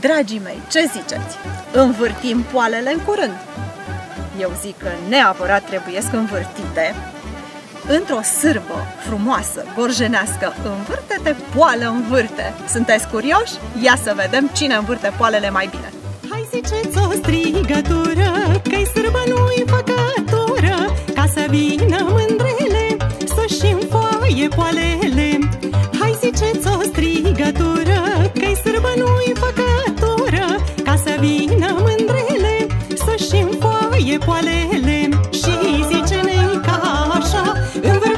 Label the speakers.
Speaker 1: Dragii mei, ce ziceți? Învârtim poalele în curând? Eu zic că neapărat trebuie să învârtite într-o sârbă frumoasă, gorjenească, învârte-te, poală învârte. Sunteți curioși? Ia să vedem cine învârte poalele mai bine.
Speaker 2: Hai ziceți o strigătură, că-i sârbă nu-i făcătură, ca să vină mândrele, să-și înfoaie poalele. Hai ziceți o strigătură, taie poalele Și zice-ne ca așa. În vreo